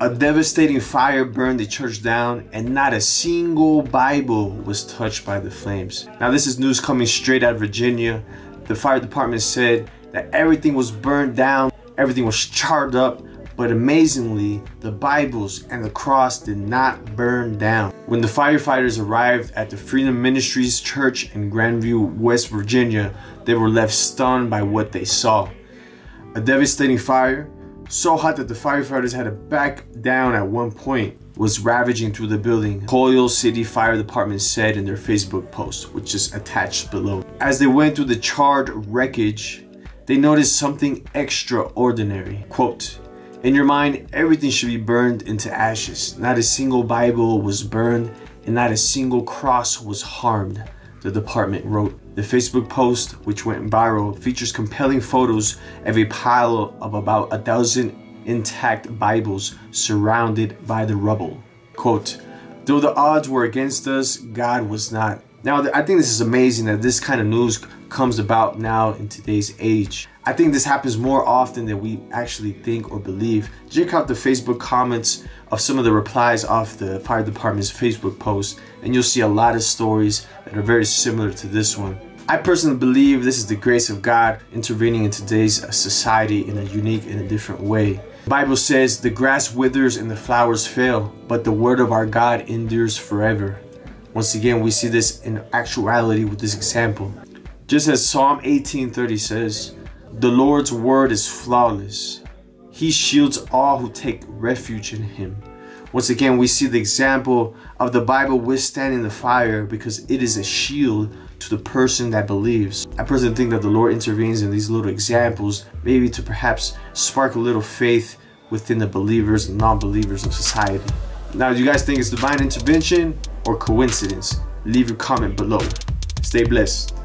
A devastating fire burned the church down, and not a single Bible was touched by the flames. Now, this is news coming straight out of Virginia. The fire department said that everything was burned down, everything was charred up, but amazingly, the Bibles and the cross did not burn down. When the firefighters arrived at the Freedom Ministries Church in Grandview, West Virginia, they were left stunned by what they saw. A devastating fire, so hot that the firefighters had to back down at one point, was ravaging through the building. Coal City Fire Department said in their Facebook post, which is attached below. As they went through the charred wreckage, they noticed something extraordinary. Quote, in your mind, everything should be burned into ashes. Not a single Bible was burned, and not a single cross was harmed, the department wrote. The Facebook post, which went viral, features compelling photos of a pile of about a dozen intact Bibles surrounded by the rubble. Quote, Though the odds were against us, God was not. Now, I think this is amazing that this kind of news comes about now in today's age. I think this happens more often than we actually think or believe. Check out the Facebook comments of some of the replies off the fire department's Facebook post, and you'll see a lot of stories that are very similar to this one. I personally believe this is the grace of God intervening in today's society in a unique and a different way. The Bible says the grass withers and the flowers fail, but the word of our God endures forever. Once again, we see this in actuality with this example. Just as Psalm 18:30 says, "The Lord's word is flawless. He shields all who take refuge in him." Once again, we see the example of the Bible withstanding the fire because it is a shield to the person that believes. I personally think that the Lord intervenes in these little examples, maybe to perhaps spark a little faith within the believers and non believers of society. Now, do you guys think it's divine intervention or coincidence? Leave your comment below. Stay blessed.